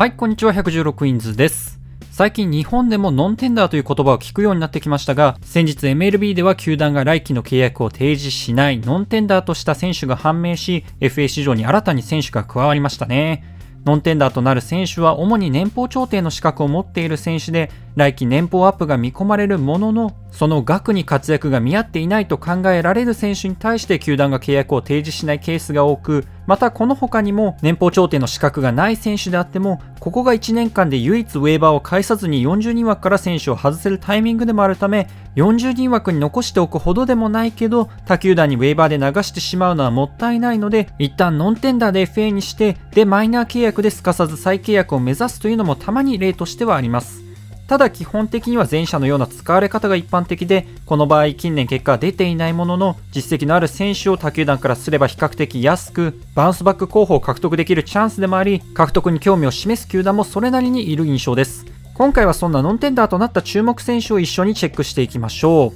はい、こんにちは、116 Wins です。最近日本でもノンテンダーという言葉を聞くようになってきましたが、先日 MLB では球団が来季の契約を提示しないノンテンダーとした選手が判明し、FA 市場に新たに選手が加わりましたね。ノンテンダーとなる選手は主に年俸調停の資格を持っている選手で、来季年俸アップが見込まれるものの、その額に活躍が見合っていないと考えられる選手に対して球団が契約を提示しないケースが多く、またこの他にも年俸調停の資格がない選手であっても、ここが1年間で唯一ウェーバーを介さずに40人枠から選手を外せるタイミングでもあるため、40人枠に残しておくほどでもないけど、他球団にウェーバーで流してしまうのはもったいないので、一旦ノンテンダーで FA にして、でマイナー契約ですかさず再契約を目指すというのもたまに例としてはあります。ただ基本的には前者のような使われ方が一般的で、この場合近年結果は出ていないものの、実績のある選手を他球団からすれば比較的安く、バウンスバック候補を獲得できるチャンスでもあり、獲得に興味を示す球団もそれなりにいる印象です。今回はそんなノンテンダーとなった注目選手を一緒にチェックしていきましょう。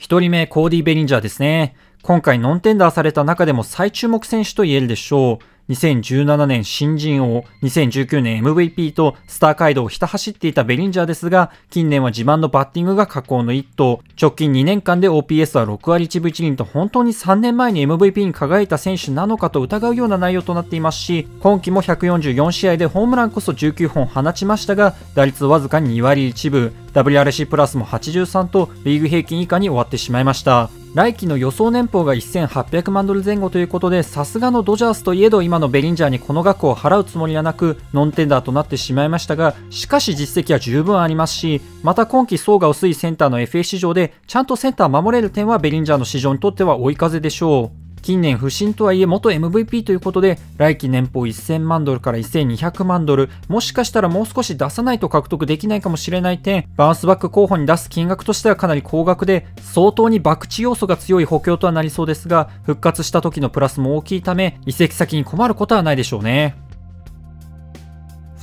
1人目、コーディ・ベリンジャーですね。今回ノンテンダーされた中でも最注目選手と言えるでしょう。2017年新人王、2019年 MVP とスター街道をひた走っていたベリンジャーですが、近年は自慢のバッティングが下降の一途。直近2年間で OPS は6割1分1厘と本当に3年前に MVP に輝いた選手なのかと疑うような内容となっていますし、今季も144試合でホームランこそ19本放ちましたが、打率わずかに2割1分、WRC プラスも83とリーグ平均以下に終わってしまいました。来季の予想年俸が1800万ドル前後ということで、さすがのドジャースといえど今のベリンジャーにこの額を払うつもりはなく、ノンテンダーとなってしまいましたが、しかし実績は十分ありますし、また今季層が薄いセンターの FA 市場で、ちゃんとセンター守れる点はベリンジャーの市場にとっては追い風でしょう。近年不振とはいえ元 MVP ということで来季年俸1000万ドルから1200万ドルもしかしたらもう少し出さないと獲得できないかもしれない点バウンスバック候補に出す金額としてはかなり高額で相当に博打要素が強い補強とはなりそうですが復活した時のプラスも大きいため移籍先に困ることはないでしょうね。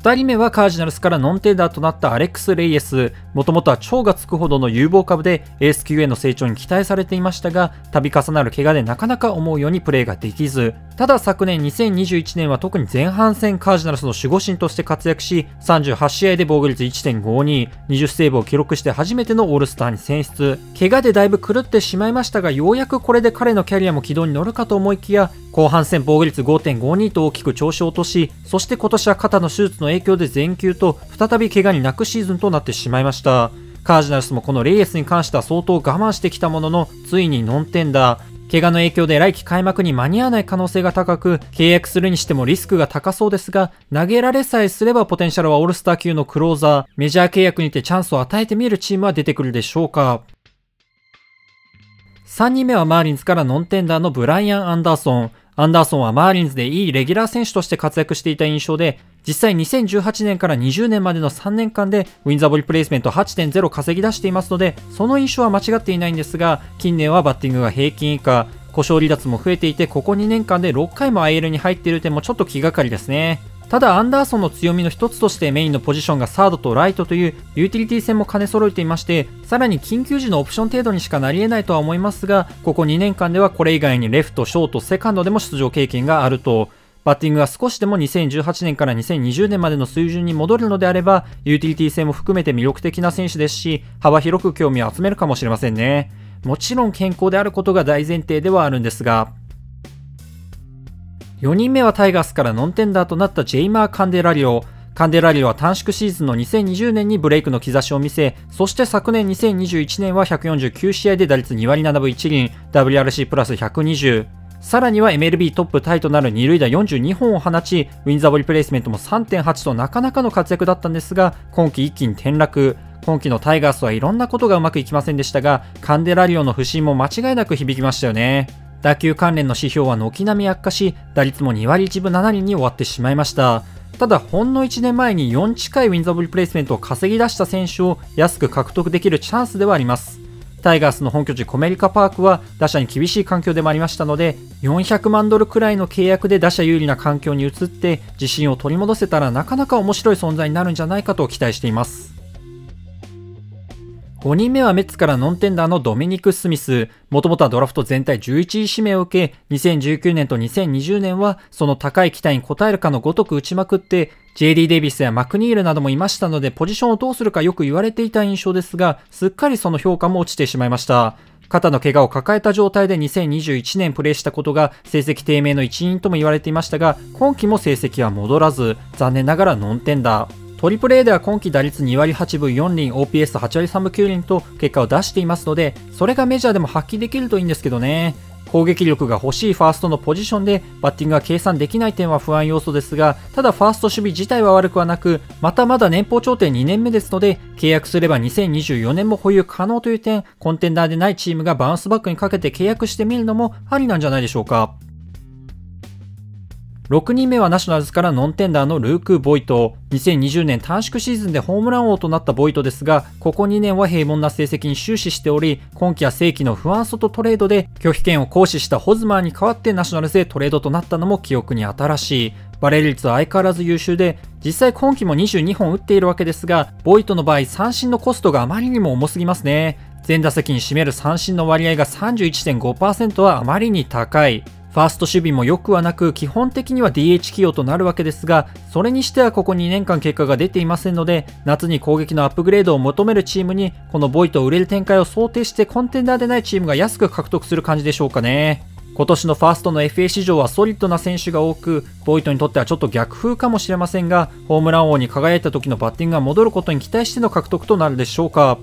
2人目はカージナルスからノンテーダーとなったアレックス・レイエス。もともとは超がつくほどの有望株でエース級への成長に期待されていましたが、度重なる怪我でなかなか思うようにプレーができず、ただ昨年2021年は特に前半戦カージナルスの守護神として活躍し、38試合で防御率1.52、20セーブを記録して初めてのオールスターに選出。怪我でだいぶ狂ってしまいましたが、ようやくこれで彼のキャリアも軌道に乗るかと思いきや、後半戦防御率5.52と大きく調子を落とし、そして今年は肩の手術の影響で全休と再び怪我に泣くシーズンとなってしまいました。カージナルスもこのレイエスに関しては相当我慢してきたものの、ついにノンテンダー。怪我の影響で来季開幕に間に合わない可能性が高く、契約するにしてもリスクが高そうですが、投げられさえすればポテンシャルはオールスター級のクローザー、メジャー契約にてチャンスを与えてみるチームは出てくるでしょうか。3人目はマーリンズからノンテンダーのブライアン・アンダーソン。アンダーソンはマーリンズでいいレギュラー選手として活躍していた印象で、実際2018年から20年までの3年間でウィンザボリプレイスメント8.0稼ぎ出していますので、その印象は間違っていないんですが、近年はバッティングが平均以下、故障離脱も増えていて、ここ2年間で6回も IL に入っている点もちょっと気がかりですね。ただ、アンダーソンの強みの一つとしてメインのポジションがサードとライトというユーティリティ戦も兼ね揃えていまして、さらに緊急時のオプション程度にしかなり得ないとは思いますが、ここ2年間ではこれ以外にレフト、ショート、セカンドでも出場経験があると、バッティングが少しでも2018年から2020年までの水準に戻るのであれば、ユーティリティ戦も含めて魅力的な選手ですし、幅広く興味を集めるかもしれませんね。もちろん健康であることが大前提ではあるんですが、4人目はタイガースからノンテンダーとなったジェイマー・カンデラリオ。カンデラリオは短縮シーズンの2020年にブレイクの兆しを見せ、そして昨年2021年は149試合で打率2割7分1厘、WRC プラス120。さらには MLB トップタイとなる2塁打42本を放ち、ウィンザボリプレイスメントも3.8となかなかの活躍だったんですが、今季一気に転落。今季のタイガースはいろんなことがうまくいきませんでしたが、カンデラリオの不振も間違いなく響きましたよね。打球関連の指標は軒並み悪化し、打率も2割1分7厘に終わってしまいました。ただ、ほんの1年前に4近いウィンザブルプレイスメントを稼ぎ出した選手を安く獲得できるチャンスではあります。タイガースの本拠地コメリカパークは打者に厳しい環境でもありましたので、400万ドルくらいの契約で打者有利な環境に移って自信を取り戻せたらなかなか面白い存在になるんじゃないかと期待しています。5人目はメッツからノンテンダーのドミニク・スミス。もともとはドラフト全体11位指名を受け、2019年と2020年はその高い期待に応えるかのごとく打ちまくって、JD デイビスやマクニールなどもいましたので、ポジションをどうするかよく言われていた印象ですが、すっかりその評価も落ちてしまいました。肩の怪我を抱えた状態で2021年プレーしたことが成績低迷の一因とも言われていましたが、今季も成績は戻らず、残念ながらノンテンダー。トリプル A では今季打率2割8分4厘、OPS8 割3分9厘と結果を出していますので、それがメジャーでも発揮できるといいんですけどね。攻撃力が欲しいファーストのポジションでバッティングが計算できない点は不安要素ですが、ただファースト守備自体は悪くはなく、またまだ年俸頂点2年目ですので、契約すれば2024年も保有可能という点、コンテンダーでないチームがバウンスバックにかけて契約してみるのもありなんじゃないでしょうか。6人目はナショナルズからノンテンダーのルーク・ボイト。2020年短縮シーズンでホームラン王となったボイトですが、ここ2年は平凡な成績に終始しており、今季は正規の不安外トレードで拒否権を行使したホズマーに代わってナショナルズでトレードとなったのも記憶に新しい。バレー率は相変わらず優秀で、実際今季も22本打っているわけですが、ボイトの場合三振のコストがあまりにも重すぎますね。全打席に占める三振の割合が31.5%はあまりに高い。ファースト守備も良くはなく、基本的には DH 起用となるわけですが、それにしてはここ2年間結果が出ていませんので、夏に攻撃のアップグレードを求めるチームに、このボイトを売れる展開を想定してコンテンダーでないチームが安く獲得する感じでしょうかね。今年のファーストの FA 市場はソリッドな選手が多く、ボイトにとってはちょっと逆風かもしれませんが、ホームラン王に輝いた時のバッティングが戻ることに期待しての獲得となるでしょうか。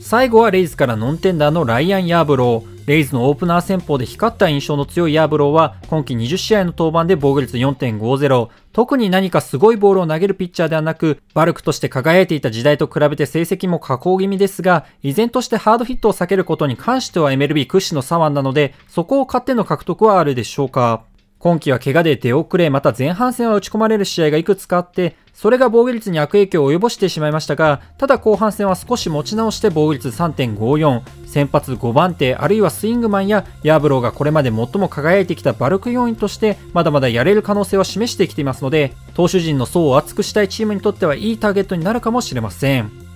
最後はレイズからノンテンダーのライアン・ヤーブロー。レイズのオープナー戦法で光った印象の強いヤーブローは今季20試合の登板で防御率4.50特に何かすごいボールを投げるピッチャーではなくバルクとして輝いていた時代と比べて成績も下降気味ですが依然としてハードヒットを避けることに関しては MLB 屈指の左腕なのでそこを勝っての獲得はあるでしょうか。今季は怪我で出遅れ、また前半戦は打ち込まれる試合がいくつかあって、それが防御率に悪影響を及ぼしてしまいましたが、ただ後半戦は少し持ち直して防御率3.54、先発5番手、あるいはスイングマンやヤーブローがこれまで最も輝いてきたバルク要因として、まだまだやれる可能性は示してきていますので、投手陣の層を厚くしたいチームにとってはいいターゲットになるかもしれません。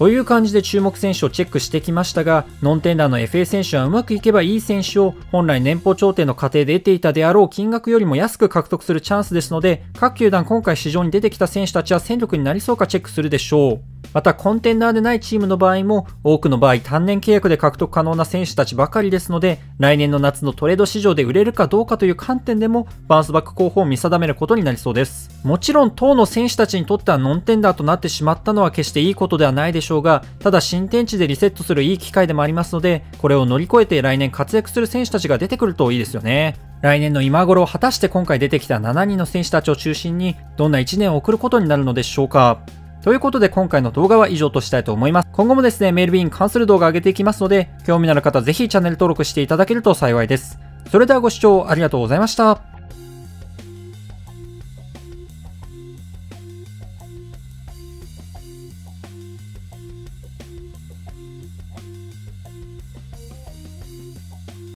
という感じで注目選手をチェックしてきましたが、ノンテンダーの FA 選手はうまくいけばいい選手を本来年俸調停の過程で得ていたであろう金額よりも安く獲得するチャンスですので、各球団今回市場に出てきた選手たちは戦力になりそうかチェックするでしょう。またコンテンダーでないチームの場合も多くの場合単年契約で獲得可能な選手たちばかりですので来年の夏のトレード市場で売れるかどうかという観点でもバウンスバック候補を見定めることになりそうです。もちろん当の選手たちにとってはノンテンダーとなってしまったのは決していいことではないでしょうがただ新天地でリセットするいい機会でもありますのでこれを乗り越えて来年活躍する選手たちが出てくるといいですよね。来年の今頃果たして今回出てきた7人の選手たちを中心にどんな1年を送ることになるのでしょうか。ということで今回の動画は以上としたいと思います。今後もですね、メールビーに関する動画を上げていきますので、興味のある方ぜひチャンネル登録していただけると幸いです。それではご視聴ありがとうございました。